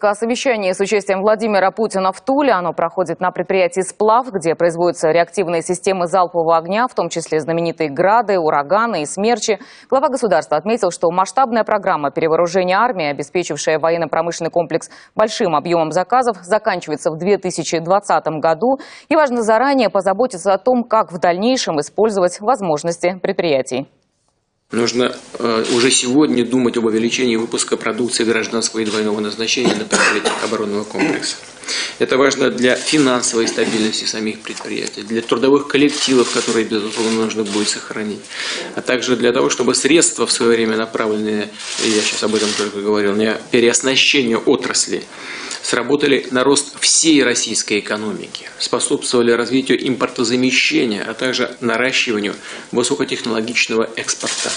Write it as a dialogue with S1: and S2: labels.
S1: выпуска о совещании с участием Владимира Путина в Туле. Оно проходит на предприятии «Сплав», где производятся реактивные системы залпового огня, в том числе знаменитые «Грады», «Ураганы» и «Смерчи». Глава государства отметил, что масштабная программа перевооружения армии, обеспечившая военно-промышленный комплекс большим объемом заказов, заканчивается в 2020 году. И важно заранее позаботиться о том, как в дальнейшем использовать возможности предприятий.
S2: Нужно э, уже сегодня думать об увеличении выпуска продукции гражданского и двойного назначения на предприятиях оборонного комплекса. Это важно для финансовой стабильности самих предприятий, для трудовых коллективов, которые, безусловно, нужно будет сохранить, а также для того, чтобы средства в свое время направленные, я сейчас об этом только говорил, на переоснащение отрасли, сработали на рост всей российской экономики, способствовали развитию импортозамещения, а также наращиванию высокотехнологичного экспорта.